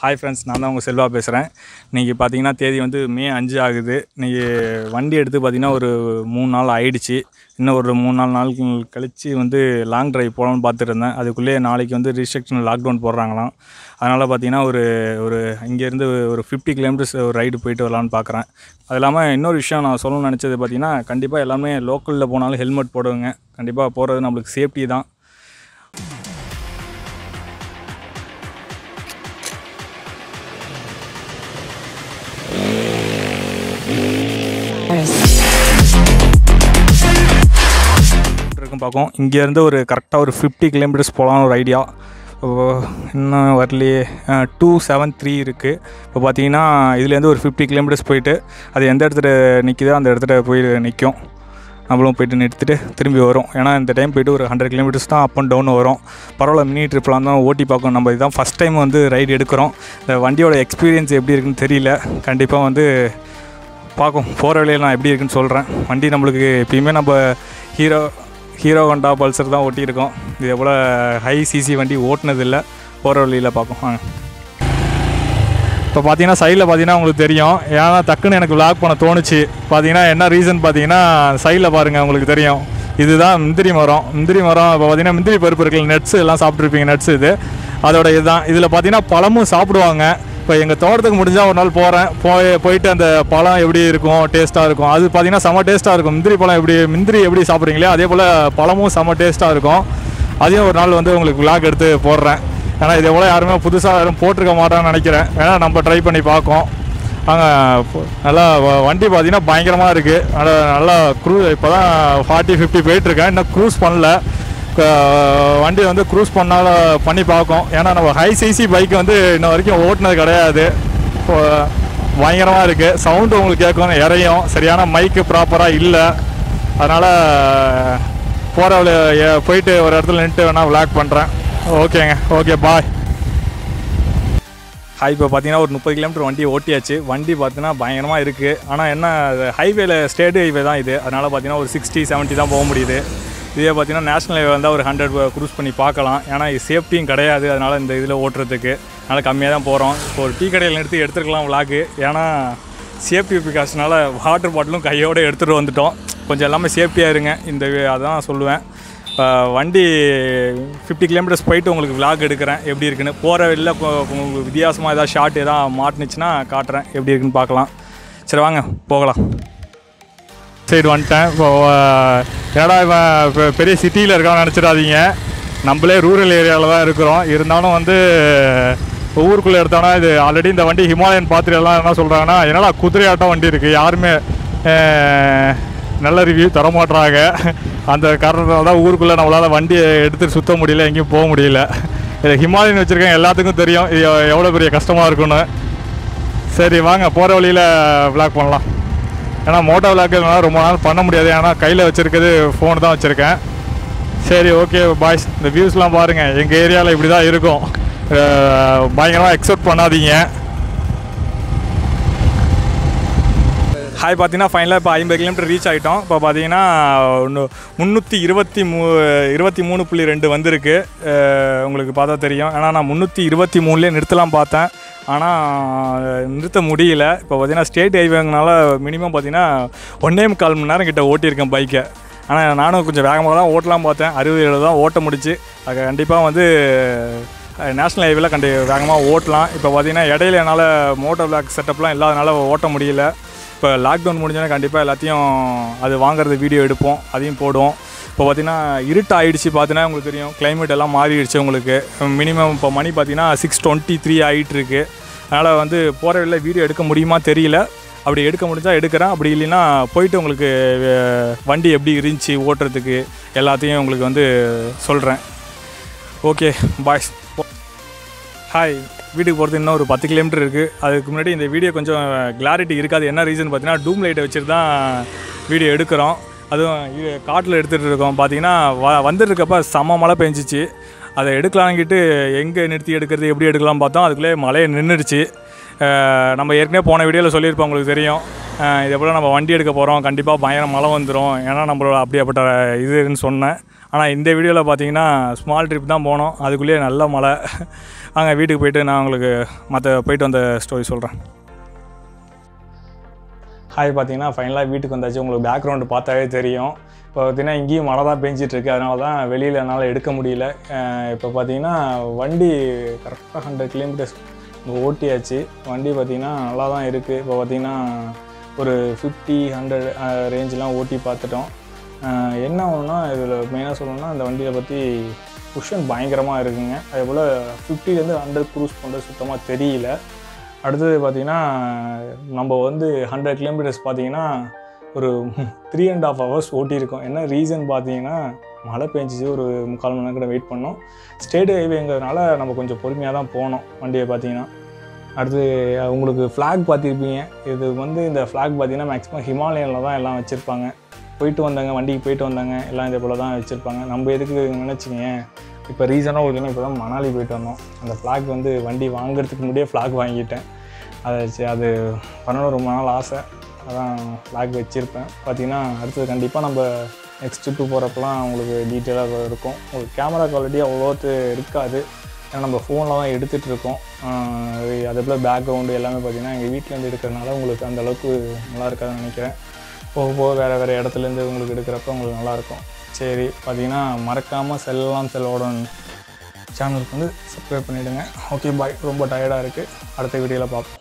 Hi friends நான் தான் உங்கள் செல்வா பேசுகிறேன் இன்றைக்கி பார்த்தீங்கன்னா தேதி வந்து மே அஞ்சு ஆகுது. இன்றைக்கி வண்டி எடுத்து பார்த்தீங்கன்னா ஒரு மூணு நாள் ஆயிடுச்சு. இன்னும் ஒரு மூணு நாலு நாள் கழித்து வந்து லாங் ட்ரைவ் போகலான்னு பார்த்துருந்தேன் அதுக்குள்ளேயே நாளைக்கு வந்து ரிஸ்ட்ரிக்ஷன் லாக்டவுன் போடுறாங்களாம். அதனால் பார்த்தீங்கன்னா ஒரு ஒரு இங்கேருந்து ஒரு ஃபிஃப்டி கிலோமீட்டர்ஸ் ஒரு ரைடு போயிட்டு வரலான்னு பார்க்குறேன் அது இல்லாமல் இன்னொரு விஷயம் நான் சொல்லணும்னு நினச்சது பார்த்தீங்கன்னா கண்டிப்பாக எல்லாமே லோக்கலில் போனாலும் ஹெல்மெட் போடுவேங்க. கண்டிப்பாக போகிறது நம்மளுக்கு சேஃப்டி தான். இருக்கும் பார்க்கும். இங்கேருந்து ஒரு கரெக்டாக ஒரு ஃபிஃப்டி கிலோமீட்டர்ஸ் போகலான்னு ஒரு ஐடியா இன்னும் வரலையே. டூ செவன் த்ரீ இருக்குது இப்போ பார்த்தீங்கன்னா இதுலேருந்து ஒரு ஃபிஃப்டி கிலோமீட்டர்ஸ் போயிட்டு அது எந்த இடத்துல நிற்கிதோ அந்த இடத்துல போய் நிற்கும். நம்மளும் போயிட்டு நிறுத்திட்டு திரும்பி வரும். ஏன்னா இந்த டைம் போயிட்டு ஒரு ஹண்ட்ரட் கிலோமீட்டர்ஸ் தான் அப் அண்ட் டவுன் வரும். பரவாயில்ல மினி ட்ரிப்லாம் தான் ஓட்டி பார்க்கணும். நம்ம இதுதான் ஃபஸ்ட் டைம் வந்து ரைடு எடுக்கிறோம். இந்த வண்டியோட எக்ஸ்பீரியன்ஸ் எப்படி இருக்குன்னு தெரியல. கண்டிப்பாக வந்து பார்க்கும். போகிற வழியில் நான் எப்படி இருக்குன்னு சொல்கிறேன் வண்டி நம்மளுக்கு எப்பயுமே நம்ம ஹீரோ ஹீரோ ஹோண்டா பல்சர் தான் ஓட்டியிருக்கோம். இது எவ்வளோ ஹை சிசி வண்டி ஓட்டினதில்லை. போகிற வழியில் பார்ப்போம். வாங்க. இப்போ பார்த்தீங்கன்னா சைடில் பார்த்தீங்கன்னா உங்களுக்கு தெரியும். ஏன்னா டக்குன்னு எனக்கு விளாக் பண்ண தோணுச்சு. பார்த்தீங்கன்னா என்ன ரீசன் பார்த்தீங்கன்னா சைடில் பாருங்கள் உங்களுக்கு தெரியும். இதுதான் முந்திரி மரம். முந்திரி மரம் இப்போ பார்த்தீங்கன்னா முந்திரி பருப்பு இருக்குல்ல நட்ஸ் எல்லாம் சாப்பிட்ருப்பீங்க நட்ஸ் இது. அதோட இதுதான். இதில் பார்த்தீங்கன்னா பழமும் சாப்பிடுவாங்க. இப்போ எங்கள் தோட்டத்துக்கு முடிஞ்சால் ஒரு நாள் போகிறேன் போய் போயிட்டு அந்த பழம் எப்படி இருக்கும் டேஸ்ட்டாக இருக்கும். அது பார்த்தீங்கன்னா செம்ம டேஸ்ட்டாக இருக்கும். முந்திரி பழம் எப்படி முந்திரி எப்படி சாப்பிட்றீங்களே அதே போல் பழமும் செம்ம டேஸ்ட்டாக இருக்கும். அதையும் ஒரு நாள் வந்து உங்களுக்கு விளாக் எடுத்து போடுறேன். ஏன்னா இதே போல் யாருமே புதுசாக யாரும் போட்டிருக்க மாட்டான்னு நினைக்கிறேன். ஏன்னா நம்ம ட்ரை பண்ணி பார்க்கோம். அங்கே நல்லா வ- வண்டி பார்த்தீங்கன்னா பயங்கரமாக இருக்குது நல்லா நல்லா க்ரூ இப்போ தான் ஃபார்ட்டி ஃபிஃப்டி போயிட்டுருக்கேன் இன்னும் க்ரூஸ் பண்ணல. வண்டி வந்து க்ரூஸ் பண்ணாலும் பண்ணி பார்க்கும். ஏன்னா நம்ம ஹை சிசி பைக் வந்து இன்ன வரைக்கும் ஓட்டினது கிடையாது. பயங்கரமாக இருக்குது சவுண்டு உங்களுக்கு கேட்கும் இறையும். சரியான மைக்கு ப்ராப்பராக இல்லை. அதனால் போகிற போயிட்டு ஒரு இடத்துல நின்றுட்டு வேணால் விளாக் பண்ணுறேன் ஓகேங்க. ஓகே பாய் ஹாய் இப்போ பார்த்தீங்கன்னா ஒரு முப்பது கிலோமீட்டர் வண்டி ஓட்டியாச்சு. வண்டி பார்த்தீங்கன்னா பயங்கரமாக இருக்குது ஆனால் என்ன ஹைவேல ஸ்டேட் ஹைவே தான் இது. அதனால் பார்த்தீங்கன்னா ஒரு சிக்ஸ்டி 70 தான் போக முடியுது. இதே பார்த்தீங்கன்னா நேஷனல் ஹைவே வந்தால் ஒரு ஹண்ட்ரட் க்ரூஸ் பண்ணி பார்க்கலாம். ஏன்னா இது சேஃப்டியும் கிடையாது. அதனால் இந்த இதில் ஓட்டுறதுக்கு. அதனால் கம்மியாக தான் போகிறோம் இப்போ ஒரு டீ கடையில் நிறுத்தி எடுத்துருக்கலாம் விளாக்கு ஏன்னா சேஃப்டி ப்ரிகாஷனால் வாட்டர் பாட்டிலும் கையோடு எடுத்துகிட்டு வந்துட்டோம். கொஞ்சம் எல்லாமே சேஃப்டியாக இருங்க. இந்த அதான் சொல்லுவேன். இப்போ வண்டி ஃபிஃப்டி கிலோமீட்டர்ஸ் போயிட்டு உங்களுக்கு விளாக் எடுக்கிறேன். எப்படி இருக்குன்னு. போகிற வெளில உங்களுக்கு வித்தியாசமாக ஏதாவது ஷார்ட் எதாவது மாட்டுனுச்சுன்னா காட்டுறேன். எப்படி இருக்குன்னு பார்க்கலாம். சரி வாங்க. போகலாம். சைடு வந்துட்டேன். இப்போ ஏடா இவன் இப்போ பெரிய சிட்டியில் இருக்கான்னு நினச்சிடாதீங்க. நம்மளே ரூரல் ஏரியாவில் தான் இருக்கிறோம். இருந்தாலும் வந்து இப்போ ஊருக்குள்ளே எடுத்தோன்னா இது ஆல்ரெடி இந்த வண்டி ஹிமாலயன் பாத்திரியெல்லாம் எல்லாம் என்ன சொல்கிறாங்கன்னா என்னடா குதிரையாட்டம் வண்டி இருக்குது யாருமே நல்ல ரிவ்யூ தர மாட்டுறாங்க அந்த காரணத்தால் தான் ஊருக்குள்ளே நம்மளால் வண்டியை எடுத்துகிட்டு சுற்ற முடியல எங்கேயும் போக முடியல. இது ஹிமாலயன் வச்சுருக்கேன். எல்லாத்துக்கும் தெரியும். இது எவ்வளோ பெரிய கஷ்டமாக இருக்குன்னு சரி வாங்க. போகிற வழியில் vlog பண்ணலாம். ஏன்னா மோட்டோ விளாக்குனால ரொம்ப நாள் பண்ண முடியாது. ஏன்னா கையில் வச்சுருக்கிறது ஃபோன் தான் வச்சுருக்கேன். சரி ஓகே பாய்ஸ் இந்த வியூஸ்லாம் பாருங்கள் எங்கள் ஏரியாவில் இப்படி தான் இருக்கும். பயங்கரமாக எக்ஸ்பெக்ட் பண்ணாதீங்க. ஹாய் பார்த்தீங்கன்னா ஃபைனலாக இப்போ ஐம்பது கிலோமீட்டர் ரீச் ஆகிட்டோம் இப்போ பார்த்தீங்கன்னா ஒன்று முந்நூற்றி இருபத்தி மூ இருபத்தி மூணு புள்ளி ரெண்டு வந்திருக்கு. உங்களுக்கு பார்த்தா தெரியும். ஏன்னா நான் முந்நூற்றி இருபத்தி மூணுலேயே நிறுத்தலாம் பார்த்தேன். ஆனால் நிறுத்த முடியல. இப்போ பார்த்தீங்கன்னா ஸ்டேட் ஹைவேங்கனால மினிமம் பார்த்தீங்கன்னா ஒன்றே முக்கால் மணி நேரம் கிட்ட ஓட்டியிருக்கேன் பைக்கை ஆனால் நானும் கொஞ்சம் வேகமாக தான் ஓட்டலாம் பார்த்தேன். அறுபது ஏழு தான் ஓட்ட முடிச்சு. அது கண்டிப்பாக வந்து நேஷ்னல் ஹைவேல கண்டி வேகமாக ஓட்டலாம். இப்போ பார்த்தீங்கன்னா இடையில என்னால் மோட்டர் பிளாக் செட்டப்லாம் இல்லாதனால ஓட்ட முடியல. இப்போ லாக்டவுன் முடிஞ்சோன்னா கண்டிப்பாக எல்லாத்தையும் அது வாங்குறது வீடியோ எடுப்போம். அதையும் போடுவோம். இப்போ பார்த்தீங்கன்னா இருட்டு பார்த்தீங்கன்னா உங்களுக்கு தெரியும். கிளைமேட் எல்லாம் மாறிடுச்சு உங்களுக்கு. மினிமம் இப்போ மணி பார்த்தீங்கன்னா சிக்ஸ் டுவெண்ட்டி த்ரீ ஆகிட்டு இருக்குது அதனால் வந்து போகிற வழியில் வீடியோ எடுக்க முடியுமா தெரியல. அப்படி எடுக்க முடிஞ்சால் எடுக்கிறேன். அப்படி இல்லைன்னா போயிட்டு உங்களுக்கு வண்டி எப்படி இருந்துச்சு ஓட்டுறதுக்கு எல்லாத்தையும் உங்களுக்கு வந்து சொல்கிறேன் ஓகே பாய்ஸ் ஹாய் வீட்டுக்கு போகிறது இன்னும் ஒரு பத்து கிலோமீட்டர் இருக்குது அதுக்கு முன்னாடி இந்த வீடியோ கொஞ்சம் கிளாரிட்டி இருக்காது. என்ன ரீசன் பார்த்தீங்கன்னா டூம் லைட்டை வச்சுட்டு தான் வீடியோ எடுக்கிறோம். அதுவும் இது காட்டில் எடுத்துகிட்டு இருக்கோம். பார்த்தீங்கன்னா வ வந்துட்டுருக்கப்ப செம்ம மழை பெஞ்சிச்சு. அதை எடுக்கலாங்கிட்டு எங்கே நிறுத்தி எடுக்கிறது எப்படி எடுக்கலாம் பார்த்தோம். அதுக்குள்ளே மழையை நின்றுடுச்சு. நம்ம ஏற்கனவே போன வீடியோவில் சொல்லியிருப்போம் உங்களுக்கு தெரியும். இதே போல் நம்ம வண்டி எடுக்க போகிறோம் கண்டிப்பாக பயங்கர மழை வந்துடும் ஏன்னா நம்மளோட அப்படியாப்பட்ட இதுன்னு சொன்னேன். ஆனால் இந்த வீடியோவில் பார்த்தீங்கன்னா ஸ்மால் ட்ரிப் தான் போனோம். அதுக்குள்ளேயே நல்ல மழை. அங்கே வீட்டுக்கு போயிட்டு நான் உங்களுக்கு மற்ற போயிட்டு வந்த ஸ்டோரி சொல்கிறேன் ஹாய் பார்த்தீங்கன்னா ஃபைனலாக வீட்டுக்கு வந்தாச்சு. உங்களுக்கு பேக்ரவுண்டு பார்த்தாவே தெரியும். இப்போ பார்த்தீங்கன்னா இங்கேயும் மழை தான் பெஞ்சிட்ருக்கு. அதனால தான் வெளியில் என்னால் எடுக்க முடியல. இப்போ பார்த்தீங்கன்னா வண்டி கரெக்டாக ஹண்ட்ரட் கிலோமீட்டர்ஸ் ஓட்டியாச்சு. வண்டி பார்த்திங்கன்னா நல்லா தான் இருக்குது இப்போ பார்த்தீங்கன்னா ஒரு ஃபிஃப்டி ஹண்ட்ரட் ரேஞ்செலாம் ஓட்டி பார்த்துட்டோம். என்ன ஒன்றுனா இதில் மெயினாக சொல்லணும்னா இந்த வண்டியை பற்றி குஷன் பயங்கரமாக இருக்குங்க. அதே போல் ஃபிஃப்டிலேருந்து ஹண்ட்ரட் க்ரூஸ் பண்ணுறது சுத்தமாக தெரியல. அடுத்தது பார்த்திங்கன்னா நம்ம வந்து ஹண்ட்ரட் கிலோமீட்டர்ஸ் பார்த்திங்கன்னா ஒரு த்ரீ அண்ட் ஆஃப் ஹவர்ஸ் ஓட்டியிருக்கோம். என்ன ரீசன் பார்த்தீங்கன்னா மழை பெஞ்சிச்சு ஒரு முக்கால் மணி நேரம் கூட வெயிட் பண்ணோம். ஸ்டேட் ஹைவேங்கிறதுனால நம்ம கொஞ்சம் பொறுமையாக தான் போனோம் வண்டியை பார்த்தீங்கன்னா. அடுத்து உங்களுக்கு ஃப்ளாக் பார்த்துருப்பீங்க. இது வந்து இந்த ஃப்ளாக் பார்த்தீங்கன்னா மேக்ஸிமம் ஹிமாலயனில் தான் எல்லாம் வச்சுருப்பாங்க. போயிட்டு வந்தாங்க வண்டிக்கு போயிட்டு வந்தாங்க எல்லாம் இதே போல் தான் வச்சுருப்பாங்க. நம்ம எதுக்கு நினச்சிங்க? இப்போ ரீசனாக ஒரு தினம் இப்போ தான் மணாலி போயிட்டு வந்தோம். அந்த ஃப்ளாக் வந்து வண்டி வாங்குறதுக்கு முன்னாடியே ஃப்ளாக் வாங்கிட்டேன். அதை வச்சு அது பண்ணணும் ரொம்ப நாள் ஆசை. அதான் ஃப்ளாக் வச்சுருப்பேன். பார்த்திங்கன்னா அடுத்தது கண்டிப்பாக நம்ம நெக்ஸ்ட் ட்ரிப்பு போகிறப்பலாம் உங்களுக்கு டீட்டெயிலாக இருக்கும். உங்களுக்கு கேமரா குவாலிட்டி அவ்வளோத்து இருக்காது. ஏன்னா நம்ம ஃபோனில் தான் எடுத்துகிட்டு இருக்கோம். அது அதே போல் பேக்ரவுண்டு எல்லாமே பார்த்திங்கன்னா எங்கள் வீட்டிலேருந்து எடுக்கிறனால உங்களுக்கு அந்த அளவுக்கு நல்லா இருக்காதுன்னு நினைக்கிறேன். போக போக வேறு வேறு இடத்துலேருந்து உங்களுக்கு எடுக்கிறப்ப உங்களுக்கு நல்லாயிருக்கும் சரி பார்த்தீங்கன்னா மறக்காமல் செல்லலாம் செல்லோடன் சேனலுக்கு வந்து சப்ஸ்கிரைப் பண்ணிவிடுங்க ஓகே பாய் ரொம்ப டயர்டாக இருக்குது அடுத்த வீடியோவில் பார்ப்போம்.